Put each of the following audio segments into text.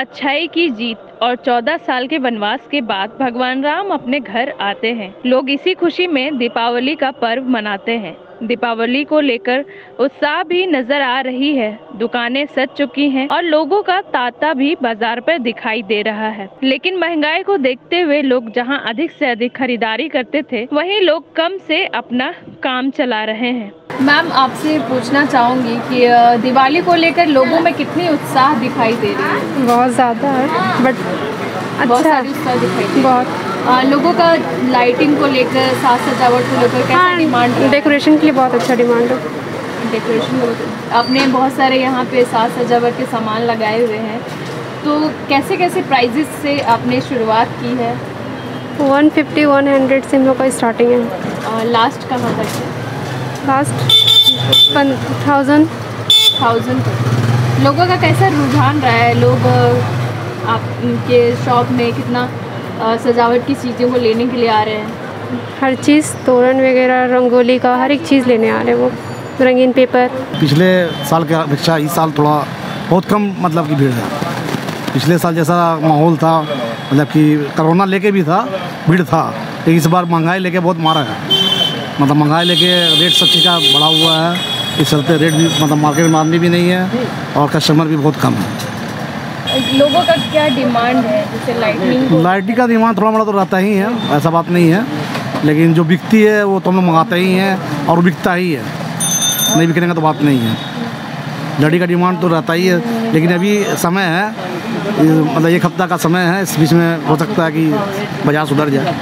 अच्छाई की जीत और 14 साल के वनवास के बाद भगवान राम अपने घर आते हैं। लोग इसी खुशी में दीपावली का पर्व मनाते हैं। दीपावली को लेकर उत्साह भी नज़र आ रही है। दुकानें सज चुकी हैं और लोगों का तांता भी बाज़ार पर दिखाई दे रहा है। लेकिन महँगाई को देखते हुए लोग जहाँ अधिक से अधिक खरीदारी करते थे, वहीं लोग कम से अपना काम चला रहे हैं। मैम आपसे पूछना चाहूँगी कि दिवाली को लेकर लोगों में कितनी उत्साह दिखाई दे रही है? बहुत ज़्यादा है बट अच्छा। उत्साह दिखाई बहुत है। अ, लोगों का लाइटिंग को लेकर साज सजावट को लेकर कैसा डिमांड हाँ? डेकोरेशन के लिए बहुत अच्छा डिमांड है। डेकोरेशन आपने बहुत सारे यहाँ पे साज सजावट के सामान लगाए हुए हैं। तो कैसे कैसे प्राइजेस से आपने शुरुआत की है? वन फिफ्टी वन हंड्रेड से हम लोग का स्टार्टिंग है। लास्ट कहाँ तक है? लास्ट थाउज़ेंड थाउज़ेंड लोगों का कैसा रुझान रहा है? लोग आपके शॉप में कितना सजावट की चीज़ों को लेने के लिए आ रहे हैं? हर चीज़ तोरण वगैरह रंगोली का हर एक चीज़ लेने आ रहे हैं वो। रंगीन पेपर पिछले साल के अपेक्षा इस साल थोड़ा बहुत कम मतलब की भीड़ है। पिछले साल जैसा माहौल था मतलब कि कोरोना लेके भी था भीड़ था लेकिन इस बार महँगाई लेके बहुत मारा है। मतलब महँगाई लेके रेट सब चीज़ का बढ़ा हुआ है। इस चलते रेट भी मतलब मार्केट में आदमी भी नहीं है और कस्टमर भी बहुत कम है। लोगों का क्या डिमांड है? जैसे लाइटनिंग लाइटिंग का डिमांड थोड़ा मोड़ा तो रहता ही है ऐसा बात नहीं है। लेकिन जो बिकती है वो तो हम लोग मंगाते ही हैं और बिकता ही है। नहीं बिकने का तो बात नहीं है। लड़ी का डिमांड तो रहता ही है लेकिन अभी समय है मतलब एक हफ़्ता का समय है इस बीच में हो सकता है कि बाज़ार सुधर जाए।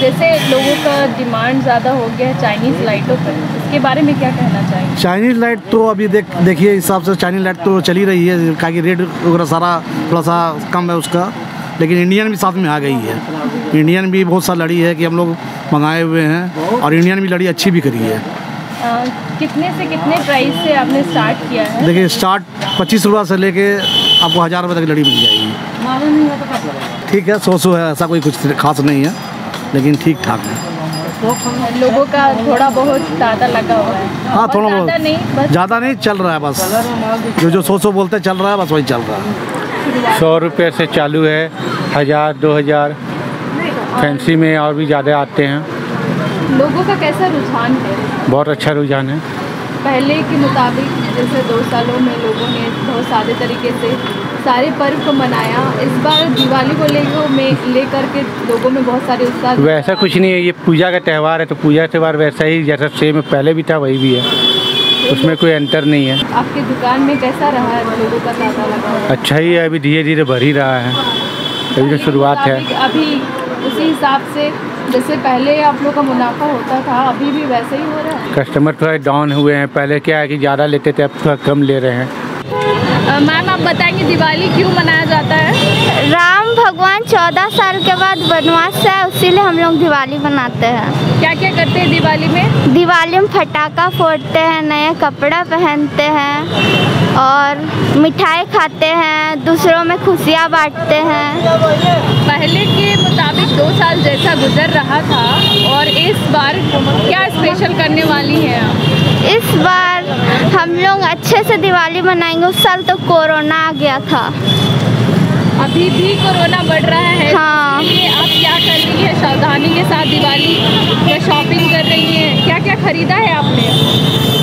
जैसे लोगों का डिमांड ज़्यादा हो गया है चाइनीज़ लाइटों पर इसके बारे में क्या कहना चाहेंगे? चाइनीज़ लाइट तो अभी देख देखिए हिसाब से चाइनीज़ लाइट तो चली रही है क्या कि रेट वगैरह सारा थोड़ा सा कम है उसका लेकिन इंडियन भी साथ में आ गई है। इंडियन भी बहुत सा लड़ी है कि हम लोग मंगाए हुए हैं और इंडियन भी लड़ी अच्छी भी करी है। कितने से कितने प्राइस से आपने स्टार्ट किया है? देखिए स्टार्ट पच्चीस रुपये से लेके आपको हज़ार रुपये तक लड़ी मिल जाएगी। ठीक है सौ सौ है ऐसा कोई कुछ खास नहीं है लेकिन ठीक ठाक है। लोगों का थोड़ा बहुत ज़्यादा लगा हुआ है हाँ थोड़ा ज़्यादा बहुत। नहीं ज़्यादा नहीं चल रहा है बस। जो जो सौ सौ बोलते चल रहा है बस वही चल रहा है। सौ रुपये से चालू है हज़ार दो हज़ार। फैंसी में और भी ज़्यादा आते हैं। लोगों का कैसा रुझान है? बहुत अच्छा रुझान है। पहले के मुताबिक जैसे दो सालों में लोगों ने बहुत सादे तरीके से सारे पर्व को मनाया। इस बार दिवाली को लेकर में लेकर के लोगों में बहुत सारे उत्साह वैसा कुछ नहीं है। ये पूजा का त्यौहार है तो पूजा त्यौहार वैसा ही जैसा सेम पहले भी था वही भी है। उसमें कोई अंतर नहीं है। आपकी दुकान में कैसा रहा है? लोगों का तांता लगा अच्छा ही है अभी धीरे धीरे बढ़ ही रहा है। अभी तो शुरुआत है। अभी उसी हिसाब से जैसे पहले आप लोग का मुनाफा होता था अभी भी वैसे ही हो रहा है। कस्टमर थोड़ा डाउन हुए हैं। पहले क्या है कि ज़्यादा लेते थे अब थोड़ा कम ले रहे हैं। मैम आप बताएँगे दिवाली क्यों मनाया जाता है? राम भगवान चौदह साल के बाद वनवास से आए उसीलिए हम लोग दिवाली मनाते हैं। क्या क्या करते हैं दिवाली में? दिवाली में फटाका फोड़ते हैं नए कपड़ा पहनते हैं और मिठाई खाते हैं दूसरों में खुशियाँ बांटते हैं। पहले के मुताबिक दो साल जैसा गुजर रहा था और इस बार क्या स्पेशल करने वाली है इस बार हम लोग अच्छे से दिवाली मनाएँगे। उस साल तो कोरोना आ गया था। अभी भी कोरोना बढ़ रहा है। हाँ। इसलिए आप क्या कर रही है? सावधानी के साथ दिवाली में शॉपिंग कर रही है। क्या क्या खरीदा है आपने?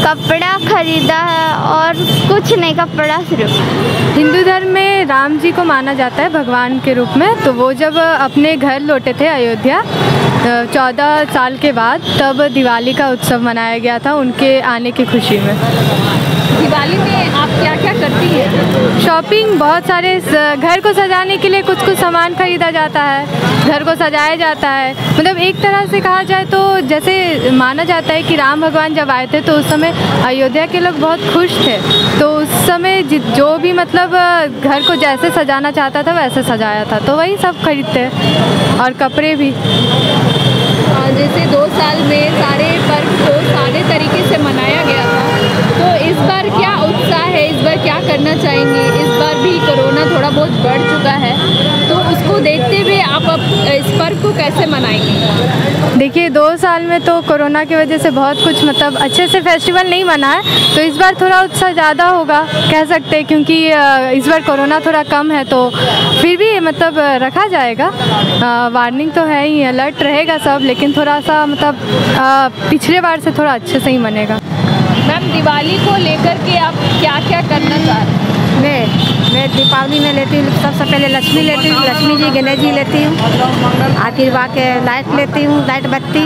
कपड़ा खरीदा है और कुछ नहीं कपड़ा सिर्फ़। हिंदू धर्म में राम जी को माना जाता है भगवान के रूप में। तो वो जब अपने घर लौटे थे अयोध्या चौदह साल के बाद तब दिवाली का उत्सव मनाया गया था उनके आने की खुशी में। दिवाली में आप क्या क्या करती हैं? शॉपिंग बहुत सारे घर को सजाने के लिए कुछ कुछ सामान खरीदा जाता है, घर को सजाया जाता है। मतलब एक तरह से कहा जाए तो जैसे माना जाता है कि राम भगवान जब आए थे तो उस समय अयोध्या के लोग बहुत खुश थे। तो उस समय जि- भी मतलब घर को जैसे सजाना चाहता था वैसे सजाया था। तो वही सब खरीदते और कपड़े भी। को कैसे मनाएँगे? देखिए दो साल में तो कोरोना की वजह से बहुत कुछ मतलब अच्छे से फेस्टिवल नहीं मना है तो इस बार थोड़ा उत्साह ज़्यादा होगा कह सकते हैं क्योंकि इस बार कोरोना थोड़ा कम है तो फिर भी मतलब रखा जाएगा। वार्निंग तो है ही अलर्ट रहेगा सब लेकिन थोड़ा सा मतलब पिछले बार से थोड़ा अच्छे से ही मनेगा। मैम दिवाली को लेकर के आप क्या क्या करना चाह रहे हैं? मैं मैं दीपावली में लेती हूँ सबसे पहले लक्ष्मी लेती हूँ लक्ष्मी जी गणेश जी लेती हूँ आखिर के लाइट लेती हूँ लाइट बत्ती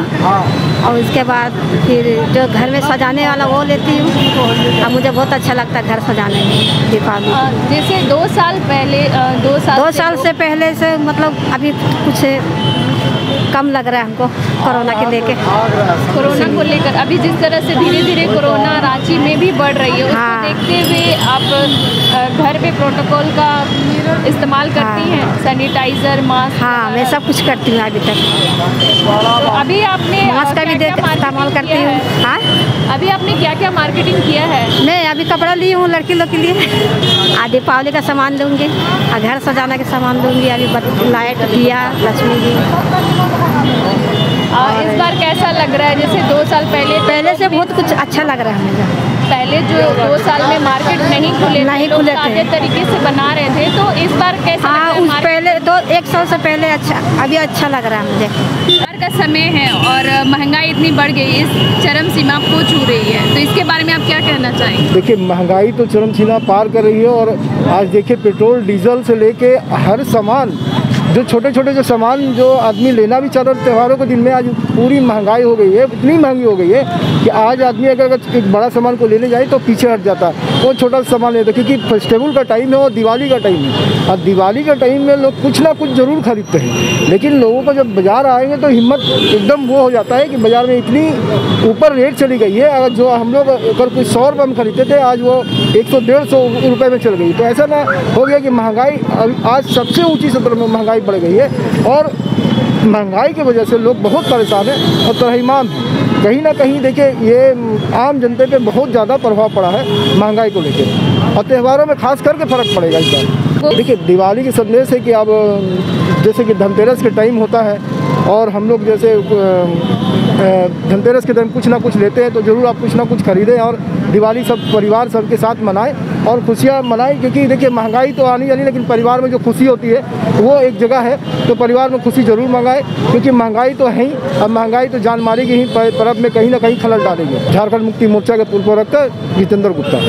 और उसके बाद फिर जो घर में सजाने वाला वो लेती हूँ। अब मुझे बहुत अच्छा लगता है घर सजाने में दीपावली। जैसे दो साल पहले दो साल दो साल से पहले से मतलब अभी कुछ कम लग रहा है हमको कोरोना के लेके। कोरोना को लेकर अभी जिस तरह से धीरे धीरे कोरोना रांची में भी बढ़ रही है उसको हाँ। देखते हुए आप घर पे प्रोटोकॉल का इस्तेमाल करती हाँ। हैं? सैनिटाइजर मास्क हाँ मैं सब कुछ करती हूँ अभी तक। तो अभी आपने मास्क का भी इस्तेमाल करती हूँ। हाँ? अभी आपने क्या क्या मार्केटिंग किया है? मैं अभी कपड़ा ली हूँ लड़की लोग के लिए। आ दीपावली का सामान लूँगी घर सजाने का सामान लूँगी अभी लाइट दिया लक्ष्मी जी। इस बार कैसा लग रहा है? जैसे दो साल पहले तो पहले से बहुत कुछ अच्छा लग रहा है मुझे। पहले जो दो साल में मार्केट नहीं खुले थे, नहीं खुले थे। तरीके से बना रहे थे तो इस बार कैसा हाँ है उस पहले दो एक साल से पहले अच्छा अभी अच्छा लग रहा है मुझे। त्योहार का समय है और महँगाई इतनी बढ़ गई इस चरम सीमा को छू रही है। तो इसके बारे में आप क्या कहना चाहेंगे? देखिए महँगाई तो चरम सीमा पार कर रही है और आज देखिए पेट्रोल डीजल से लेके हर सामान जो छोटे छोटे जो सामान जो आदमी लेना भी चाह रहा है, त्योहारों के दिन में आज पूरी महँगाई हो गई है, इतनी महँगी हो गई है कि आज आदमी अगर एक बड़ा सामान को लेने जाए तो पीछे हट जाता है। वो छोटा सामान लेता क्योंकि फेस्टिवल का टाइम है और दिवाली का टाइम है। और दिवाली का टाइम में लोग कुछ ना कुछ ज़रूर खरीदते हैं। लेकिन लोगों को जब बाज़ार आएँगे तो हिम्मत एकदम वो हो जाता है कि बाज़ार में इतनी ऊपर रेट चली गई है। अगर जो हम लोग अगर कोई सौ रुपये में खरीदते थे, आज वो एक सौ, डेढ़ सौ रुपये में चल गई। तो ऐसा ना हो गया कि महँगाई आज सबसे ऊँची सत्र में महँगाई बढ़ गई है और महँगाई की वजह से लोग बहुत परेशान हैं और त्रहिमाम हैं। कहीं ना कहीं देखिए, ये आम जनता पे बहुत ज़्यादा प्रभाव पड़ा है महँगाई को लेकर। और त्योहारों में खास करके फ़र्क पड़ेगा इस बार। देखिए, दिवाली के संदेश है कि अब, जैसे कि धनतेरस के टाइम होता है और हम लोग जैसे धनतेरस के दिन कुछ ना कुछ लेते हैं तो ज़रूर आप कुछ ना कुछ खरीदें और दिवाली सब परिवार सबके साथ मनाएँ और खुशियाँ मनाएँ, क्योंकि देखिए, महँगाई तो आनी जानी, लेकिन परिवार में जो खुशी होती है, वो एक जगह है तो परिवार में खुशी ज़रूर मंगाए, क्योंकि महँगाई तो है ही, अब महँगाई तो जान मारेगी ही पर्व में कहीं ना कहीं खलल डालेगी। झारखंड मुक्ति मोर्चा के पूर्व प्रवक्ता जितेंद्र गुप्ता।